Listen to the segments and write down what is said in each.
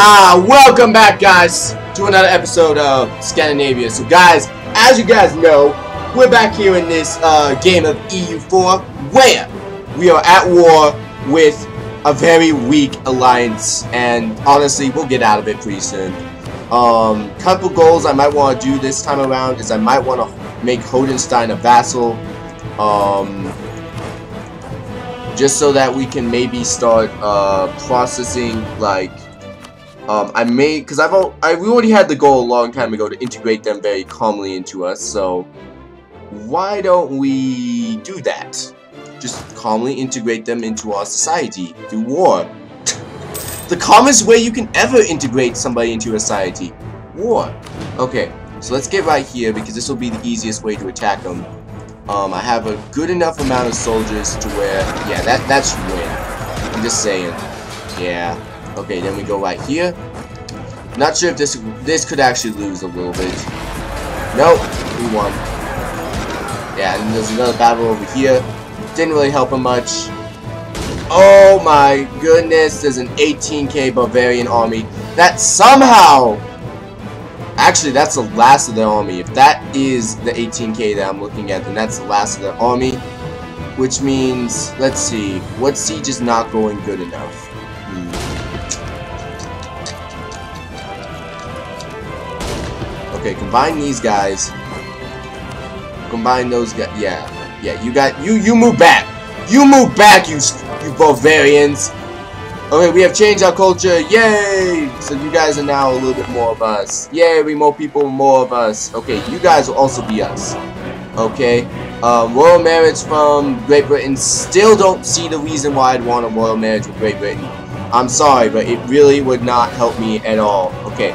Ah, welcome back, guys, to another episode of Scandinavia. So, guys, as you guys know, we're back here in this uh, game of EU4, where we are at war with a very weak alliance, and honestly, we'll get out of it pretty soon. Um, couple goals I might want to do this time around is I might want to make Hodenstein a vassal, um, just so that we can maybe start uh, processing like um, I may, because I've I we already had the goal a long time ago to integrate them very calmly into us. So why don't we do that? Just calmly integrate them into our society through war. The calmest way you can ever integrate somebody into a society, war. Okay, so let's get right here because this will be the easiest way to attack them. Um, I have a good enough amount of soldiers to where, yeah, that that should win. I'm just saying, yeah. Okay, then we go right here. Not sure if this this could actually lose a little bit. Nope, we won. Yeah, and there's another battle over here. Didn't really help him much. Oh my goodness, there's an 18k Bavarian army that somehow... Actually, that's the last of their army. If that is the 18k that I'm looking at, then that's the last of their army. Which means, let's see, what siege is not going good enough? Hmm. Okay, combine these guys. Combine those guys. Yeah, yeah. You got you. You move back. You move back. You you Bavarians. Okay, we have changed our culture. Yay! So you guys are now a little bit more of us. Yay, we more people, more of us. Okay, you guys will also be us. Okay. Um, royal marriage from Great Britain. Still don't see the reason why I'd want a royal marriage with Great Britain. I'm sorry, but it really would not help me at all. Okay.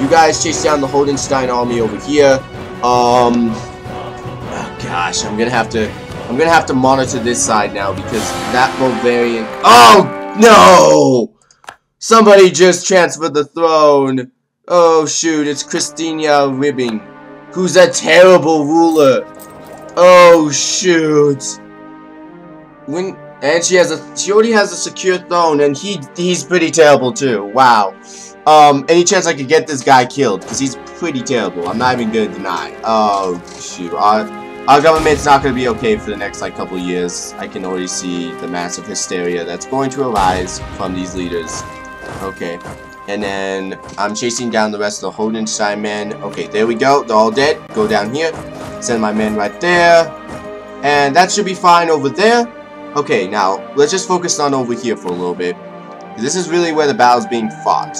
You guys chase down the Hodenstein army over here. Um, oh gosh, I'm gonna have to, I'm gonna have to monitor this side now because that Bavarian. Oh no! Somebody just transferred the throne. Oh shoot, it's Christina Ribbing, who's a terrible ruler. Oh shoot. When and she has a, she already has a secure throne, and he, he's pretty terrible too. Wow. Um, any chance I could get this guy killed? Because he's pretty terrible. I'm not even to deny. Oh, shoot. Our, our government's not going to be okay for the next, like, couple years. I can already see the massive hysteria that's going to arise from these leaders. Okay. And then I'm chasing down the rest of the Hodenstein men. Okay, there we go. They're all dead. Go down here. Send my men right there. And that should be fine over there. Okay, now, let's just focus on over here for a little bit. This is really where the battle's being fought.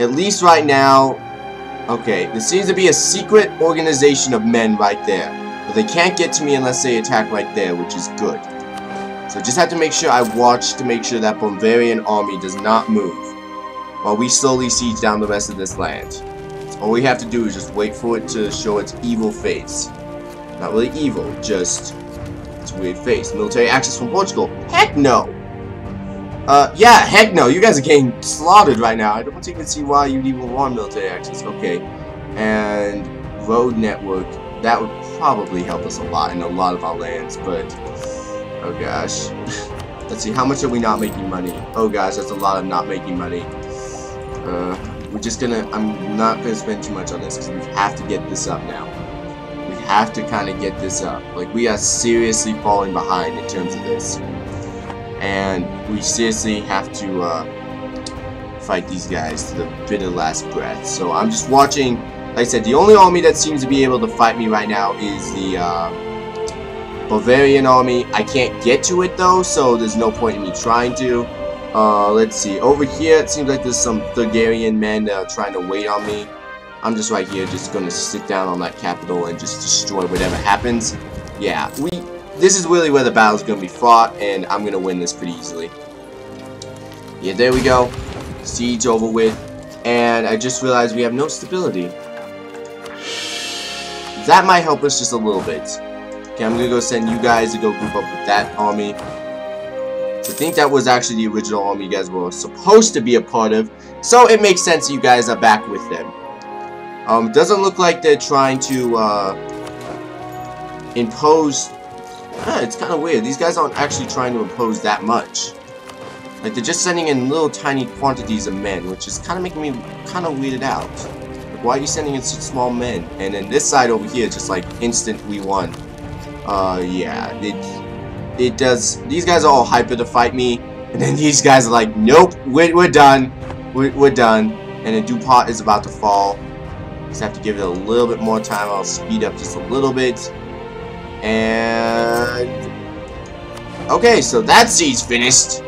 At least right now, okay, there seems to be a secret organization of men right there. But they can't get to me unless they attack right there, which is good. So just have to make sure I watch to make sure that Bavarian army does not move. While we slowly siege down the rest of this land. All we have to do is just wait for it to show its evil face. Not really evil, just its weird face. Military access from Portugal. Heck no! Uh, yeah, heck no. You guys are getting slaughtered right now. I don't even see why you'd even want military access. Okay. And road network. That would probably help us a lot in a lot of our lands, but... Oh, gosh. Let's see, how much are we not making money? Oh, gosh, that's a lot of not making money. Uh, we're just gonna... I'm not gonna spend too much on this, because we have to get this up now. We have to kind of get this up. Like, we are seriously falling behind in terms of this and we seriously have to uh, fight these guys to the bitter last breath. So I'm just watching. Like I said, the only army that seems to be able to fight me right now is the uh, Bavarian army. I can't get to it though, so there's no point in me trying to. Uh, let's see. Over here, it seems like there's some Thurgarian men trying to wait on me. I'm just right here, just gonna sit down on that capital and just destroy whatever happens. Yeah, we this is really where the battle's to be fought, and I'm to win this pretty easily. Yeah, there we go. Siege over with. And I just realized we have no stability. That might help us just a little bit. Okay, I'm to go send you guys to go group up with that army. I think that was actually the original army you guys were supposed to be a part of. So it makes sense you guys are back with them. Um, doesn't look like they're trying to uh, impose. Ah, it's kind of weird. These guys aren't actually trying to impose that much. Like they're just sending in little tiny quantities of men, which is kind of making me kind of weirded out. Why are you sending in such small men? And then this side over here, just like instant we won. Uh, yeah, it it does. These guys are all hyper to fight me, and then these guys are like, nope, we're we're done, we're we're done. And then Dupont is about to fall. Just have to give it a little bit more time. I'll speed up just a little bit. And okay, so that siege finished.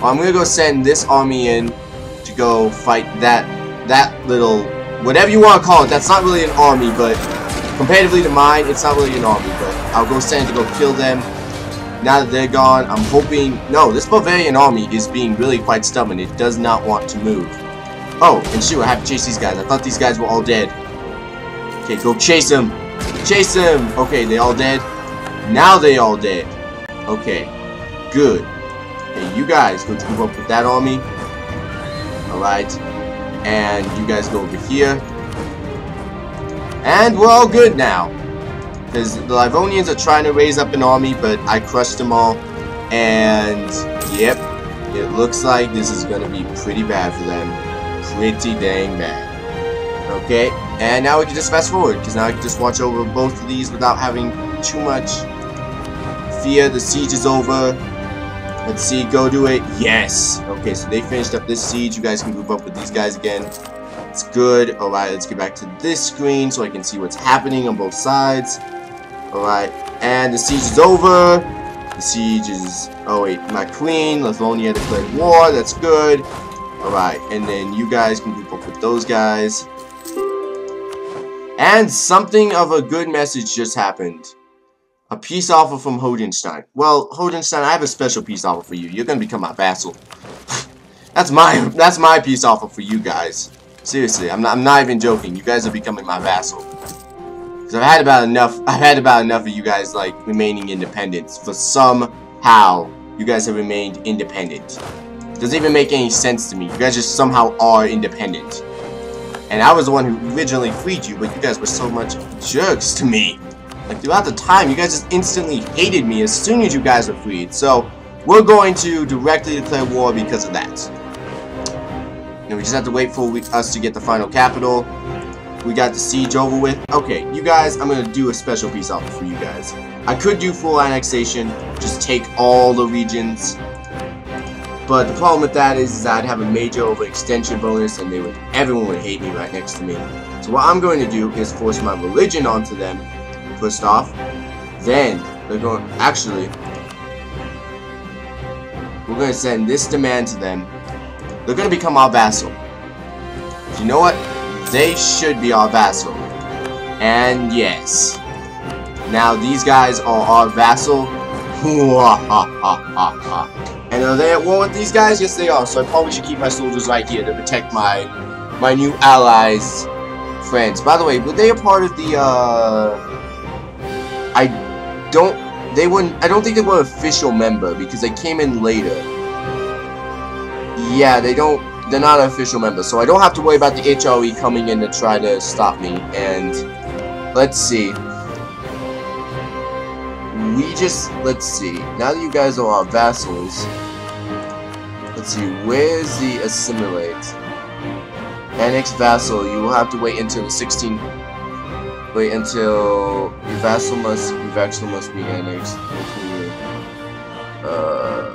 I'm gonna go send this army in to go fight that that little whatever you want to call it. That's not really an army, but comparatively to mine, it's not really an army. But I'll go it to go kill them. Now that they're gone, I'm hoping. No, this Bavarian army is being really quite stubborn. It does not want to move. Oh, and shoot, I have to chase these guys. I thought these guys were all dead. Okay, go chase them. Chase them. Okay, they all dead. Now they all dead. Okay, good. Hey, you guys go to move up with that army. Alright. And you guys go over here. And we're all good now. Because the Livonians are trying to raise up an army, but I crushed them all. And, yep, it looks like this is going to be pretty bad for them pretty dang bad. Okay, and now we can just fast forward, because now I can just watch over both of these without having too much fear. The siege is over. Let's see, go do it. Yes! Okay, so they finished up this siege. You guys can move up with these guys again. It's good. Alright, let's get back to this screen so I can see what's happening on both sides. Alright, and the siege is over. The siege is... Oh wait, my queen, Livonia declared war. That's good. Alright, and then you guys can group up with those guys. And something of a good message just happened. A peace offer from Hodenstein. Well, Hodenstein, I have a special peace offer for you. You're gonna become my vassal. that's my that's my peace offer for you guys. Seriously, I'm not I'm not even joking. You guys are becoming my vassal. Cause I've had about enough I've had about enough of you guys like remaining independent. For somehow you guys have remained independent. Doesn't even make any sense to me. You guys just somehow are independent. And I was the one who originally freed you, but you guys were so much jerks to me. Like, throughout the time, you guys just instantly hated me as soon as you guys were freed. So, we're going to directly declare war because of that. And we just have to wait for us to get the final capital. We got the siege over with. Okay, you guys, I'm going to do a special peace offer for you guys. I could do full annexation, just take all the regions, but the problem with that is, is I'd have a major overextension bonus and they would everyone would hate me right next to me. So what I'm going to do is force my religion onto them, first off. Then, they're going, actually, we're going to send this demand to them. They're going to become our vassal. You know what? They should be our vassal. And yes. Now these guys are our vassal. And are they at war with these guys? Yes, they are. So I probably should keep my soldiers right here to protect my my new allies, friends. By the way, were they a part of the? uh... Don't. They wouldn't. I don't think they were official member because they came in later. Yeah, they don't. They're not an official member, so I don't have to worry about the HRE coming in to try to stop me. And let's see we just, let's see, now that you guys are our vassals, let's see, where's the assimilate? Annex vassal, you will have to wait until the 16, wait until your vassal must, your vassal must be annexed. Uh,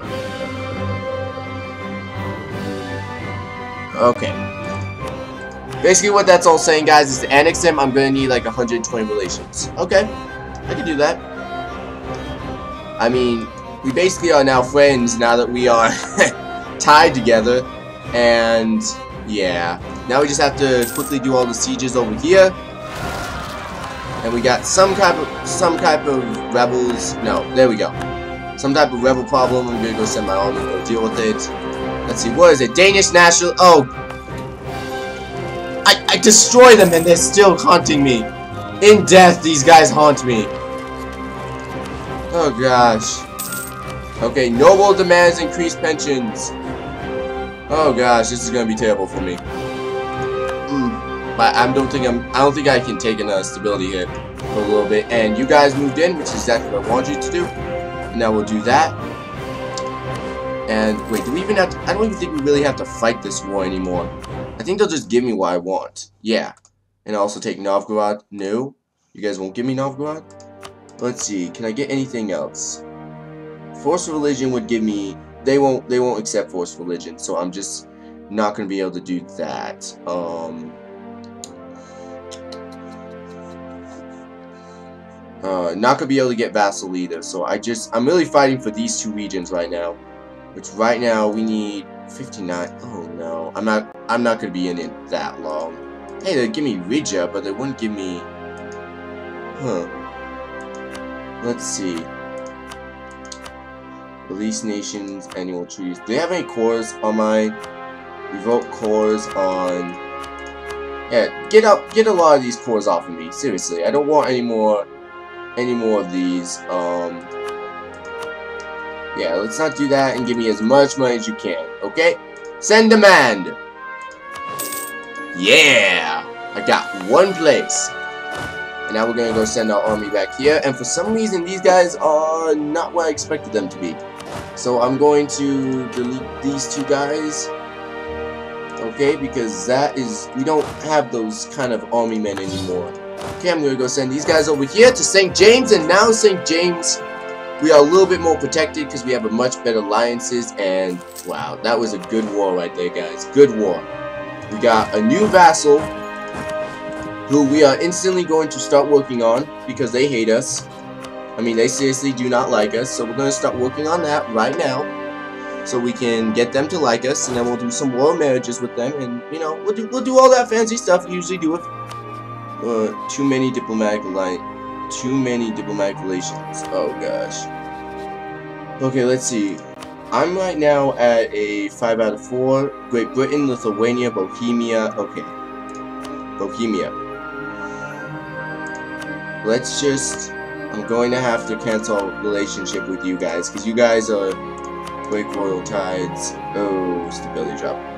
okay. Basically what that's all saying, guys, is to annex them, I'm gonna need like 120 relations. Okay, I can do that. I mean, we basically are now friends now that we are tied together. And, yeah. Now we just have to quickly do all the sieges over here. And we got some type of, some type of rebels. No, there we go. Some type of rebel problem. I'm gonna go send my army to deal with it. Let's see, what is it? Danish National, oh. I, I destroy them and they're still haunting me. In death, these guys haunt me. Oh gosh. Okay, Noble demands increased pensions. Oh gosh, this is gonna be terrible for me. I don't think I'm. I don't think I can take another stability hit for a little bit. And you guys moved in, which is exactly what I want you to do. Now we'll do that. And wait, do we even have to, I don't even think we really have to fight this war anymore. I think they'll just give me what I want. Yeah. And also take Novgorod. No. You guys won't give me Novgorod? Let's see. Can I get anything else? Force of religion would give me they won't they won't accept force religion, so I'm just not gonna be able to do that. Um Uh, not gonna be able to get vassal either, so I just I'm really fighting for these two regions right now. Which right now we need 59. Oh no, I'm not I'm not gonna be in it that long. Hey, they give me Riga, but they wouldn't give me. Huh. Let's see. Release Nations Annul Treaties. Do they have any cores on my Revolt cores on Yeah, get up get a lot of these cores off of me. Seriously. I don't want any more any more of these. Um Yeah, let's not do that and give me as much money as you can, okay? Send demand! Yeah! I got one place. And now we're gonna go send our army back here. And for some reason, these guys are not what I expected them to be. So I'm going to delete these two guys. Okay, because that is, we don't have those kind of army men anymore. Okay, I'm going to go send these guys over here to St. James. And now St. James, we are a little bit more protected because we have a much better alliances. And wow, that was a good war right there, guys. Good war. We got a new vassal who we are instantly going to start working on because they hate us. I mean, they seriously do not like us, so we're going to start working on that right now. So we can get them to like us, and then we'll do some royal marriages with them, and, you know, we'll do, we'll do all that fancy stuff we usually do with uh, too many diplomatic line, too many diplomatic relations. Oh, gosh. Okay, let's see. I'm right now at a 5 out of 4. Great Britain, Lithuania, Bohemia. Okay. Bohemia. Let's just I'm going to have to cancel relationship with you guys because you guys are break royal tides. Oh, stability drop.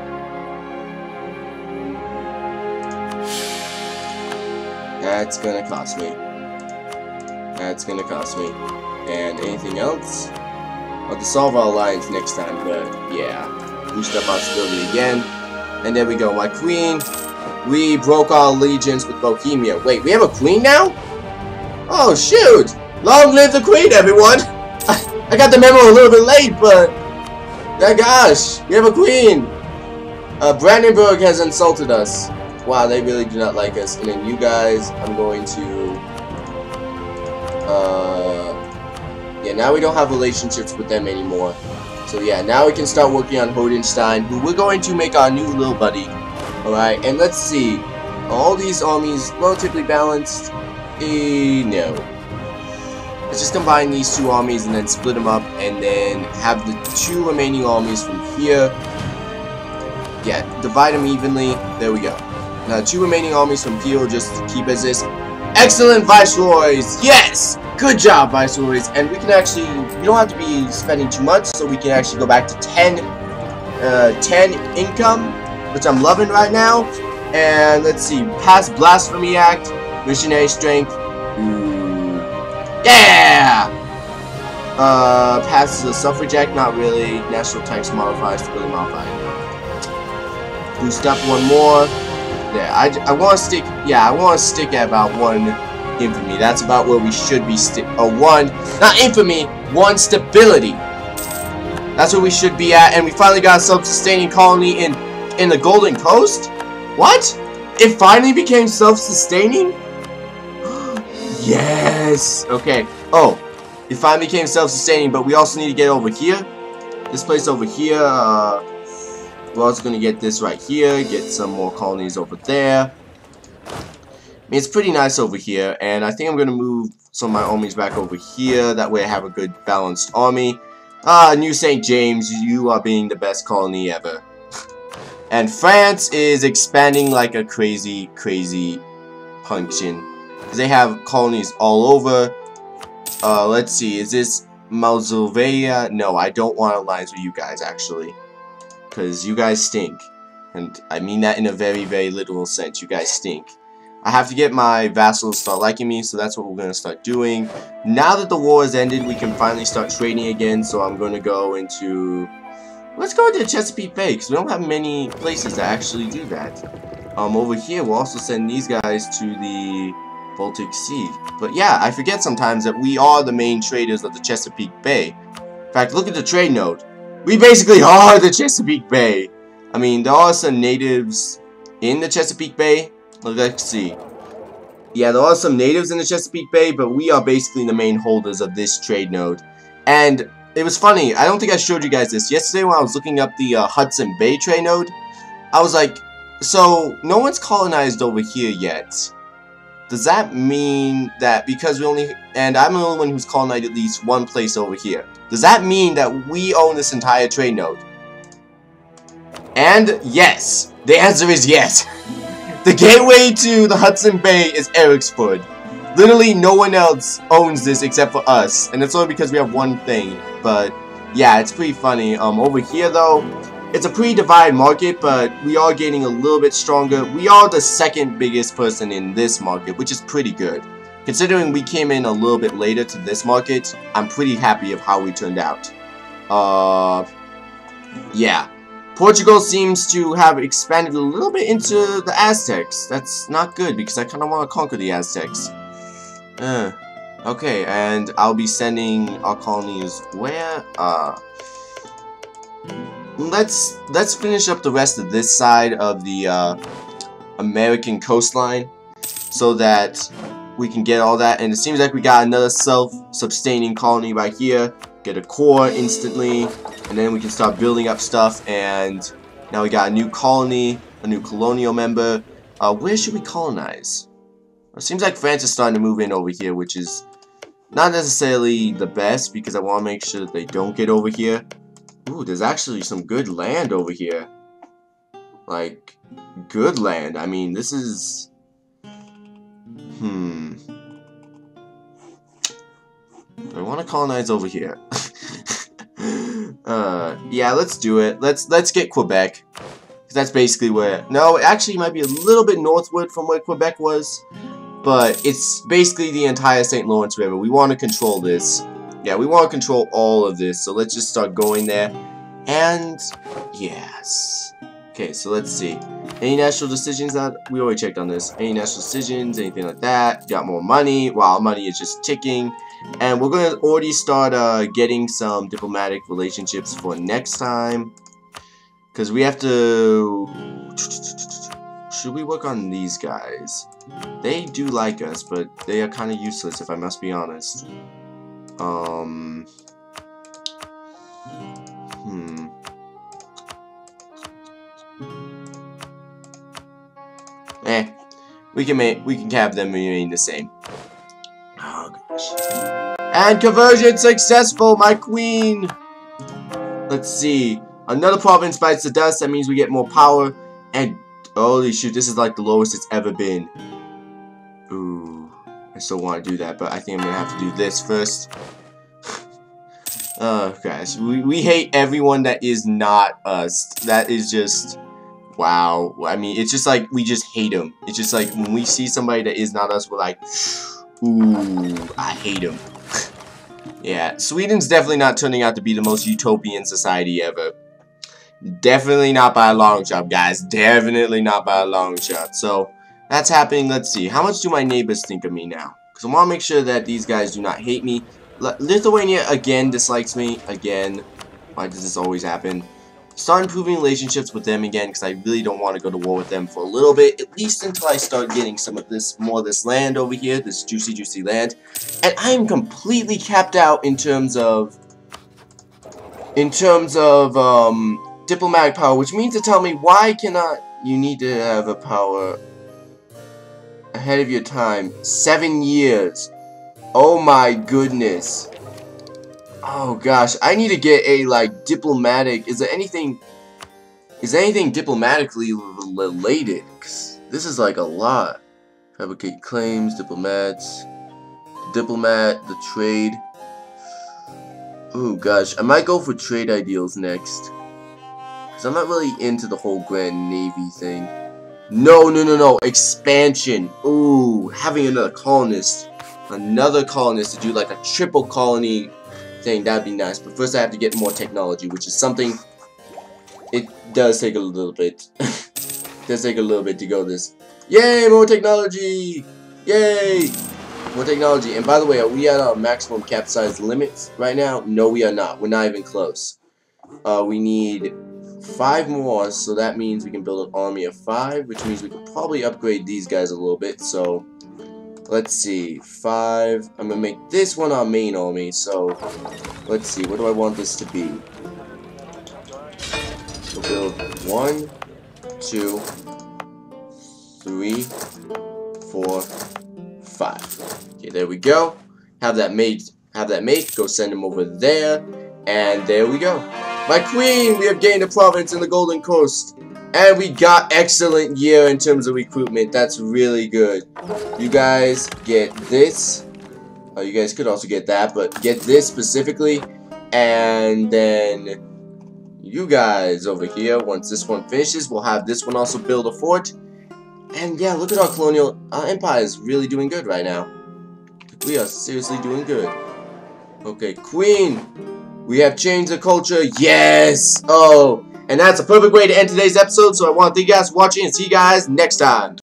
That's gonna cost me. That's gonna cost me. And anything else? I'll dissolve our alliance next time, but yeah. Boost up our stability again. And there we go, my queen. We broke our allegiance with Bohemia. Wait, we have a queen now? Oh, shoot! Long live the queen, everyone! I, got the memo a little bit late, but... Oh, gosh, we have a queen! Uh, Brandenburg has insulted us. Wow, they really do not like us. And then you guys, I'm going to... Uh... Yeah, now we don't have relationships with them anymore. So yeah, now we can start working on Hodenstein, who we're going to make our new little buddy. Alright, and let's see. All these armies relatively balanced. Eh, no. Let's just combine these two armies and then split them up and then have the two remaining armies from here. Yeah, divide them evenly. There we go. Now, two remaining armies from will just keep as this. Excellent, Viceroys! Yes! Good job, Viceroys. And we can actually, we don't have to be spending too much, so we can actually go back to 10, uh, 10 income, which I'm loving right now. And let's see, pass Blasphemy Act, Missionary Strength. Ooh. Yeah! Uh, passes the Suffrage Act, not really. National Tax Modifier, Stability Modifier. Boost up one more. There, I, I want to stick, yeah, I want to stick at about one infamy. That's about where we should be stick, or uh, one, not infamy, one stability. That's where we should be at, and we finally got a self-sustaining colony in, in the Golden Coast? What? It finally became self-sustaining? Yes! Okay. Oh, it finally became self-sustaining, but we also need to get over here. This place over here, uh, we're also going to get this right here, get some more colonies over there. I mean, it's pretty nice over here, and I think I'm going to move some of my armies back over here. That way I have a good balanced army. Ah, New St. James, you are being the best colony ever. and France is expanding like a crazy, crazy pumpkin. They have colonies all over. Uh, let's see, is this Moldavia? No, I don't want alliance with you guys, actually. Because you guys stink. And I mean that in a very, very literal sense. You guys stink. I have to get my vassals to start liking me, so that's what we're going to start doing. Now that the war has ended, we can finally start trading again, so I'm going to go into... Let's go into Chesapeake Bay, because we don't have many places that actually do that. Um, over here, we'll also send these guys to the Baltic Sea. But yeah, I forget sometimes that we are the main traders of the Chesapeake Bay. In fact, look at the trade node. We basically are the Chesapeake Bay. I mean, there are some natives in the Chesapeake Bay, Let's see. Yeah, there are some natives in the Chesapeake Bay, but we are basically the main holders of this trade node. And it was funny, I don't think I showed you guys this. Yesterday when I was looking up the uh, Hudson Bay trade node, I was like, so no one's colonized over here yet. Does that mean that because we only, and I'm the only one who's colonized at least one place over here. Does that mean that we own this entire trade node? And yes, the answer is yes. The gateway to the Hudson Bay is Eriksford. Literally no one else owns this except for us. And it's only because we have one thing. But yeah, it's pretty funny. Um, over here though, it's a pretty divided market, but we are getting a little bit stronger. We are the second biggest person in this market, which is pretty good. Considering we came in a little bit later to this market, I'm pretty happy of how we turned out. Uh, yeah. Portugal seems to have expanded a little bit into the Aztecs. That's not good because I kind of want to conquer the Aztecs. Uh, okay, and I'll be sending our colonies where? Uh, let's let's finish up the rest of this side of the uh, American coastline so that we can get all that. And it seems like we got another self-sustaining colony right here. Get a core instantly and then we can start building up stuff and now we got a new colony a new colonial member uh, where should we colonize it seems like France is starting to move in over here which is not necessarily the best because I want to make sure that they don't get over here ooh there's actually some good land over here like good land I mean this is hmm I want to colonize over here Uh, yeah, let's do it. Let's let's get Quebec. Cause that's basically where. No, it actually might be a little bit northward from where Quebec was, but it's basically the entire St. Lawrence River. We want to control this. Yeah, we want to control all of this. So let's just start going there. And yes. Okay, so let's see. Any national decisions that we already checked on this? Any national decisions, anything like that? Got more money. Wow, money is just ticking. And we're going to already start uh, getting some diplomatic relationships for next time. Because we have to... Should we work on these guys? They do like us, but they are kind of useless if I must be honest. Um... Hmm... Eh, we can make we can have them remain the same. Oh gosh. And conversion successful, my queen. Let's see. Another province bites the dust. That means we get more power. And holy shoot, this is like the lowest it's ever been. Still want to do that, but I think I'm gonna have to do this first. oh gosh, we we hate everyone that is not us. That is just wow. I mean, it's just like, we just hate them. It's just like, when we see somebody that is not us, we're like, ooh, I hate them. yeah, Sweden's definitely not turning out to be the most utopian society ever. Definitely not by a long shot, guys. Definitely not by a long shot. So, that's happening. Let's see. How much do my neighbors think of me now? Because I want to make sure that these guys do not hate me. Lithuania, again, dislikes me. Again. Why does this always happen? start improving relationships with them again because I really don't want to go to war with them for a little bit, at least until I start getting some of this, more of this land over here, this juicy, juicy land. And I am completely capped out in terms of, in terms of, um, diplomatic power, which means to tell me why cannot you need to have a power ahead of your time? Seven years. Oh my goodness. Oh gosh, I need to get a like diplomatic. Is there anything? Is there anything diplomatically related? Cause this is like a lot. Fabricate claims, diplomats, diplomat, the trade. Oh gosh, I might go for trade ideals next. Because I'm not really into the whole Grand Navy thing. No, no, no, no. Expansion. Ooh, having another colonist. Another colonist to do like a triple colony thing. That'd be nice. But first I have to get more technology, which is something... It does take a little bit. does take a little bit to go this. Yay, more technology! Yay! More technology. And by the way, are we at our maximum cap size limits right now? No, we are not. We're not even close. Uh, we need five more, so that means we can build an army of five, which means we can probably upgrade these guys a little bit. So, let's see. Five. I'm to make this one our main army, so let's see. What do I want this to be? We'll build one, two, three, four, five. Okay, there we go. Have that made. Have that mate. Go send him over there. And there we go. My queen, we have gained a province in the Golden Coast. And we got excellent year in terms of recruitment. That's really good. You guys get this. Oh, you guys could also get that, but get this specifically. And then you guys over here, once this one finishes, we'll have this one also build a fort. And yeah, look at our colonial uh, empire is really doing good right now. We are seriously doing good. Okay, queen. We have changed the culture. Yes. Oh, and that's a perfect way to end today's episode. So I want to thank you guys for watching and see you guys next time.